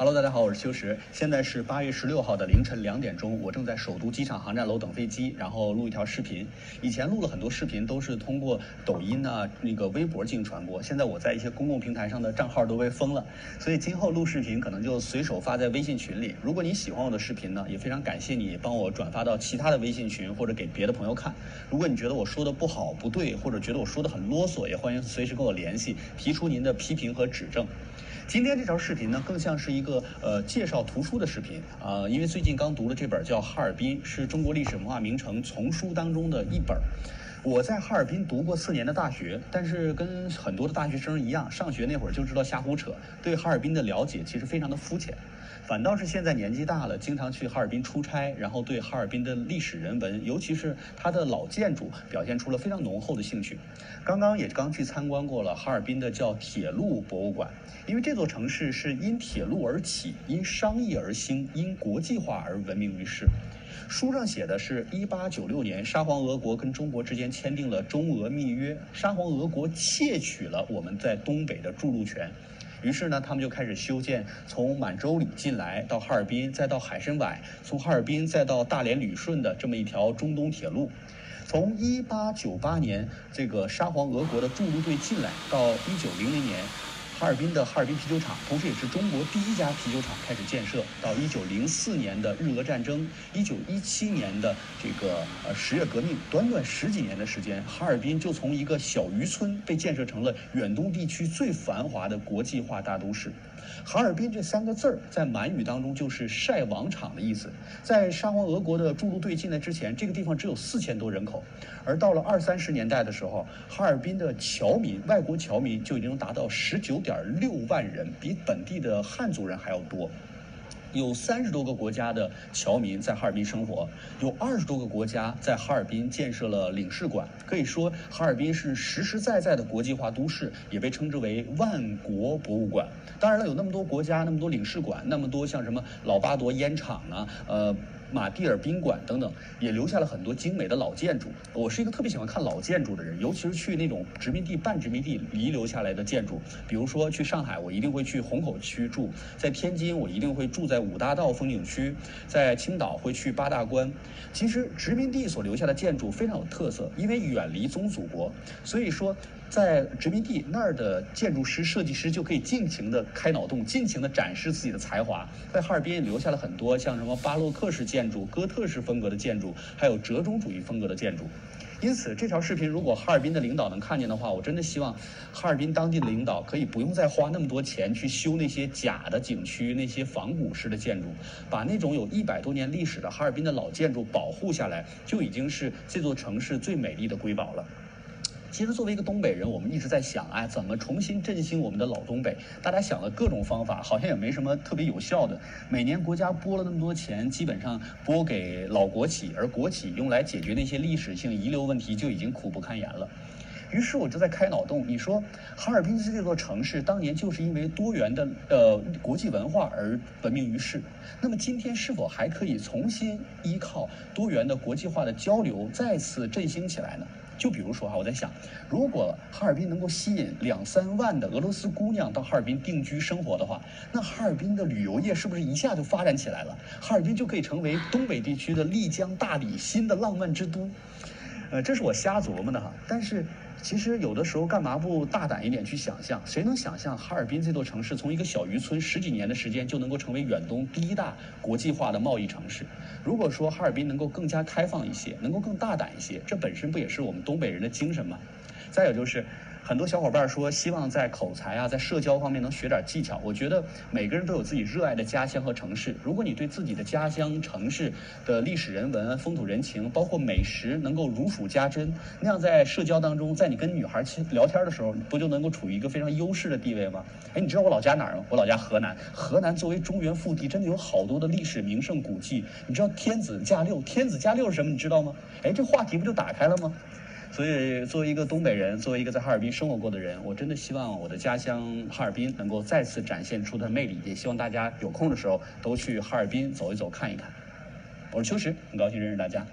Hello，大家好，我是秋实。现在是八月十六号的凌晨两点钟，我正在首都机场航站楼等飞机，然后录一条视频。以前录了很多视频都是通过抖音啊、那个微博进行传播，现在我在一些公共平台上的账号都被封了，所以今后录视频可能就随手发在微信群里。如果你喜欢我的视频呢，也非常感谢你帮我转发到其他的微信群或者给别的朋友看。如果你觉得我说的不好、不对，或者觉得我说的很啰嗦，也欢迎随时跟我联系，提出您的批评和指正。今天这条视频呢，更像是一个个呃介绍图书的视频啊、因为最近刚读了这本叫《哈尔滨》，是中国历史文化名城丛书当中的一本。我在哈尔滨读过四年的大学，但是跟很多的大学生一样，上学那会儿就知道瞎胡扯，对哈尔滨的了解其实非常的肤浅。反倒是现在年纪大了，经常去哈尔滨出差，然后对哈尔滨的历史人文，尤其是它的老建筑，表现出了非常浓厚的兴趣。刚刚也刚去参观过了哈尔滨的叫铁路博物馆，因为这座城市是因铁路而起，因商业而兴，因国际化而闻名于世。书上写的是一八九六年，沙皇俄国跟中国之间签订了中俄密约，沙皇俄国窃取了我们在东北的筑路权。于是呢，他们就开始修建从满洲里进来到哈尔滨，再到海参崴，从哈尔滨再到大连旅顺的这么一条中东铁路。从一八九八年这个沙皇俄国的筑路队进来到一九零零年。哈尔滨的哈尔滨啤酒厂，同时也是中国第一家啤酒厂开始建设。到一九零四年的日俄战争，一九一七年的这个呃十月革命，短短十几年的时间，哈尔滨就从一个小渔村被建设成了远东地区最繁华的国际化大都市。哈尔滨这三个字儿在满语当中就是晒网场的意思。在沙皇俄国的驻路队进来之前，这个地方只有四千多人口，而到了二三十年代的时候，哈尔滨的侨民，外国侨民就已经达到十九点六万人，比本地的汉族人还要多。有三十多个国家的侨民在哈尔滨生活，有二十多个国家在哈尔滨建设了领事馆。可以说，哈尔滨是实实在在的国际化都市，也被称之为万国博物馆。当然了，有那么多国家，那么多领事馆，那么多像什么老巴夺烟厂啊，呃。马蒂尔宾馆等等，也留下了很多精美的老建筑。我是一个特别喜欢看老建筑的人，尤其是去那种殖民地、半殖民地遗留下来的建筑。比如说去上海，我一定会去虹口区住；在天津，我一定会住在五大道风景区；在青岛会去八大关。其实殖民地所留下的建筑非常有特色，因为远离宗祖国，所以说在殖民地那儿的建筑师、设计师就可以尽情的开脑洞，尽情的展示自己的才华。在哈尔滨也留下了很多像什么巴洛克式建筑、哥特式风格的建筑，还有折中主义风格的建筑。因此，这条视频如果哈尔滨的领导能看见的话，我真的希望哈尔滨当地的领导可以不用再花那么多钱去修那些假的景区、那些仿古式的建筑，把那种有一百多年历史的哈尔滨的老建筑保护下来，就已经是这座城市最美丽的瑰宝了。其实作为一个东北人，我们一直在想，哎，怎么重新振兴我们的老东北？大家想了各种方法，好像也没什么特别有效的。每年国家拨了那么多钱，基本上拨给老国企，而国企用来解决那些历史性遗留问题就已经苦不堪言了。于是我就在开脑洞，你说哈尔滨这座城市当年就是因为多元的呃国际文化而闻名于世，那么今天是否还可以重新依靠多元的国际化的交流再次振兴起来呢？就比如说哈，我在想，如果哈尔滨能够吸引两三万的俄罗斯姑娘到哈尔滨定居生活的话，那哈尔滨的旅游业是不是一下就发展起来了？哈尔滨就可以成为东北地区的丽江、大理新的浪漫之都。呃，这是我瞎琢磨的哈，但是其实有的时候干嘛不大胆一点去想象？谁能想象哈尔滨这座城市从一个小渔村十几年的时间就能够成为远东第一大国际化的贸易城市？如果说哈尔滨能够更加开放一些，能够更大胆一些，这本身不也是我们东北人的精神吗？再有就是。很多小伙伴说希望在口才啊，在社交方面能学点技巧。我觉得每个人都有自己热爱的家乡和城市。如果你对自己的家乡、城市的历史人文、风土人情，包括美食，能够如数家珍，那样在社交当中，在你跟女孩聊天的时候，不就能够处于一个非常优势的地位吗？哎，你知道我老家哪儿吗？我老家河南。河南作为中原腹地，真的有好多的历史名胜古迹。你知道天子驾六，天子驾六是什么？你知道吗？哎，这话题不就打开了吗？所以，作为一个东北人，作为一个在哈尔滨生活过的人，我真的希望我的家乡哈尔滨能够再次展现出它的魅力。也希望大家有空的时候都去哈尔滨走一走、看一看。我是秋实，很高兴认识大家。